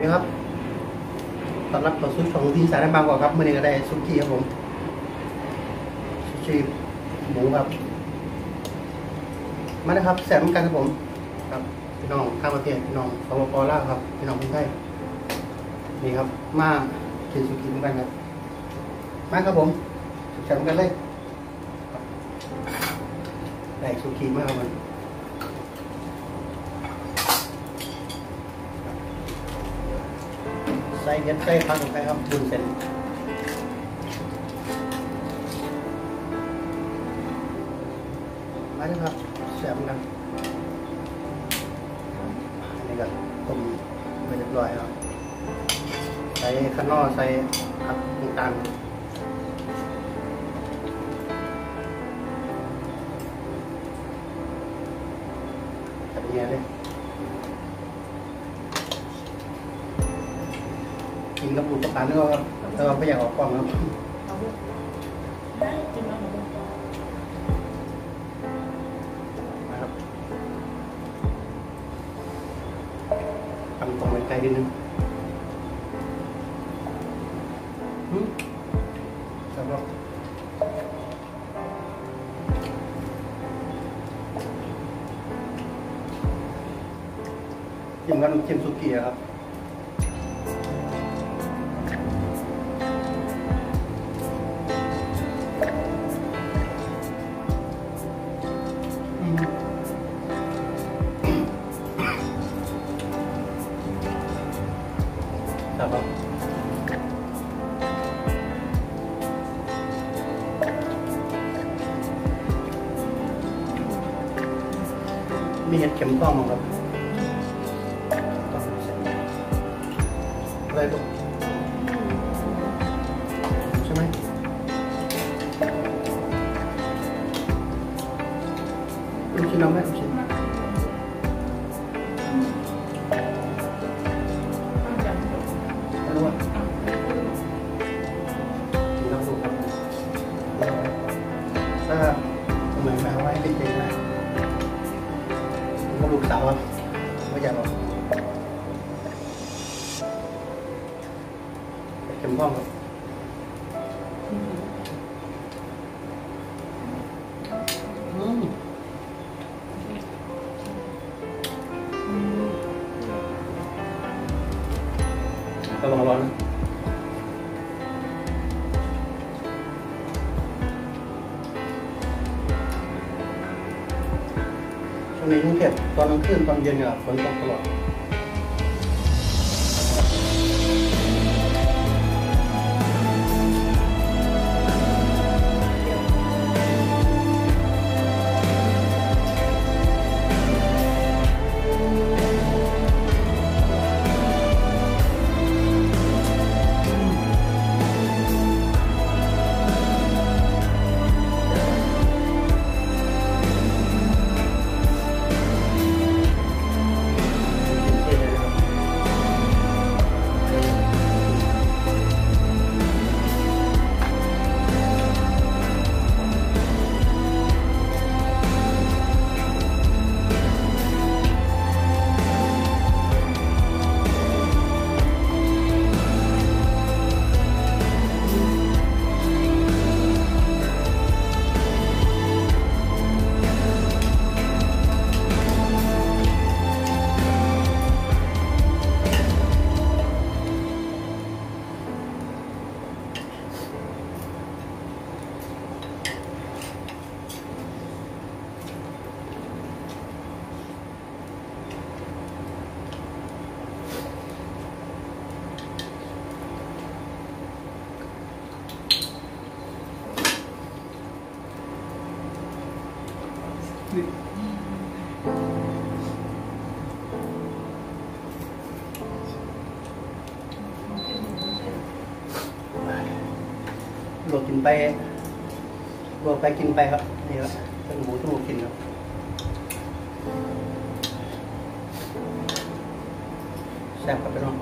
นี่ครับต้อนรับเข้าสู่ช่องที่สารบางกอกครับมื่อนี้ก็ได้ซุกี้ครับผมซุกี้หมูครับ มาเลยครับแสบเหมือนกันครับผม ครับพี่น้องข้ามประเทศพี่น้องสปปลาครับพี่น้องคนไทยนี่ครับ มากินซุกี้เหมือนกันครับมาครับผมแสบเหมือนกันเลยได้ซุกี้มากครับ มันใส่เห็ดใส่ผักลงไปครับบุญเส้นมาเลยครับแซ่บเหมือนกันอันนี้ก็ต้มไปเรียบร้อยครับ ใส่ข้างนอใส่ผักต่างๆแบบนี้เลย กิ นกับลูกกับปลาเนื้อครับแต่ว่าไม่อยากออกกล้องครับเอาลูกได้กินแล้วหนูบอกนะครับทำตรงไปไกลนิดนึงอืมสำหรับจิ้มกับน้ำจิ้มสุกี้อะครับ มมีเห็ดเข็มทองมั้งครับอะไรตกใช่ไหมลูกชิ้นเอาไหมลูกชิ้น มพ่องครับอืมระวังร้อนนะช่วงนี้กรุงเทพตอนกลางคืนตอนเย็นเนี่ยฝนตกตลอด ไปบวกไปกินไปครับนี่ครับเป็นหมูที่หมูกินครับแซ่บครับพี่น้อง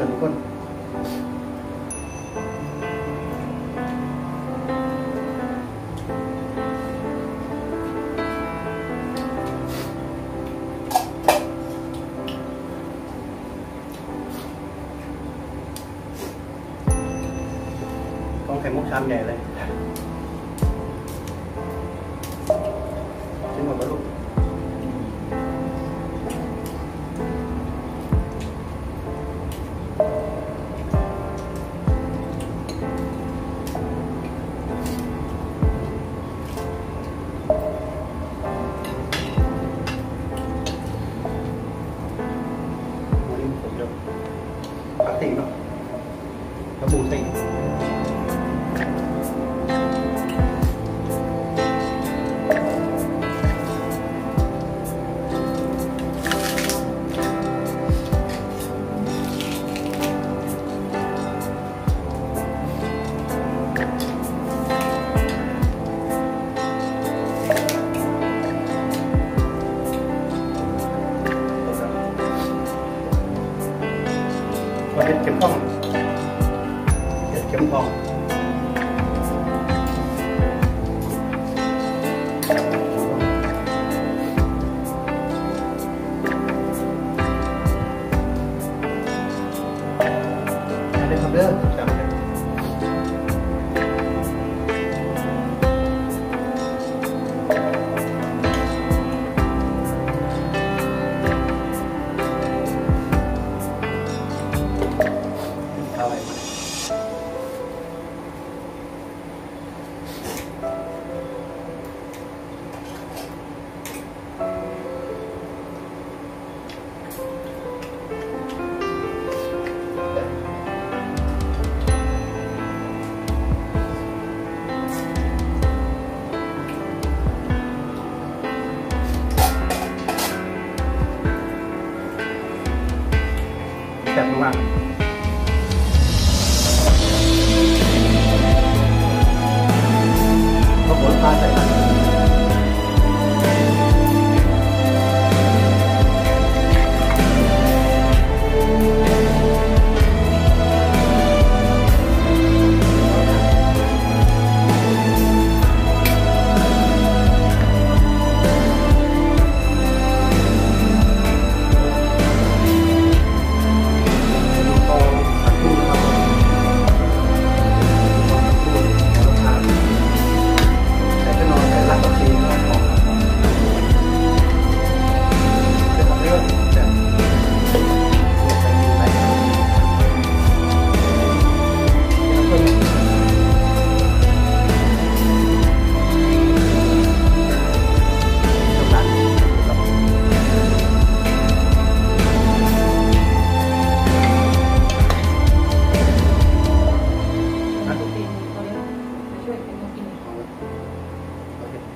ครับมีเพื่อน วันนี้เข็มทองเห็ดเข็มทอง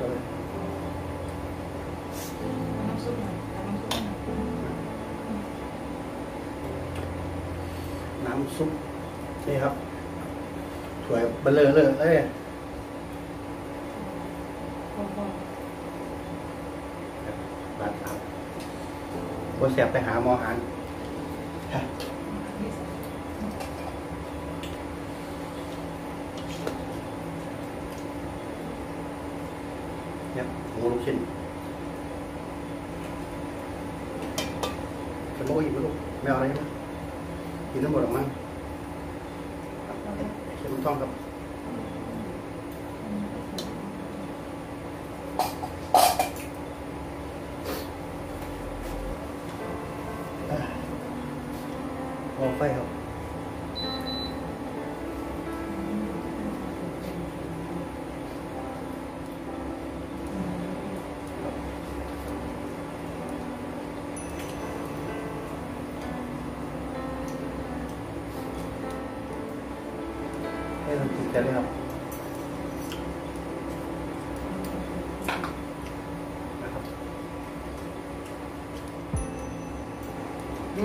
เอาเลยเอาเลยน้ำซุปหน่อยน้ำซุปหน่อยน้ำซุปนี่ครับสวยเบลเลอเลยเอ้ยพอพอร้านสามโคเสียบไปหาหมอหัน นี่ใส่ เนี่ยหมูลูกชิ้นจะโม่อีกไหมลูกไม่เอาอะไรใช่ไหมกินทั้งหมดหรอกมั้งเราได้เค็มท้องครับ ให้เรากิน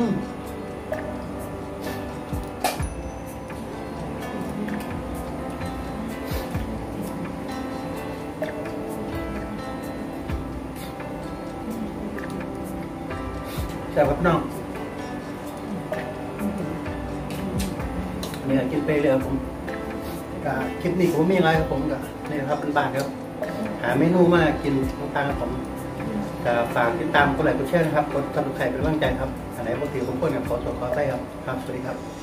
แซ่บครับน้องเนี่กินไปเลยครับผมก็คลิปนี้ผมมีอะไรครับผมก็นี่ครับเป็นบ้านครับ หาเมนูมากินต่างๆครับผมก็ฝากติดตามกดไลค์กดแชร์นะครับกดซับสไครต์เป็นกำลังใจครับ อันไหนปกติผมคนกับขอตัวขอไส้ครับ ครับ สวัสดีครับ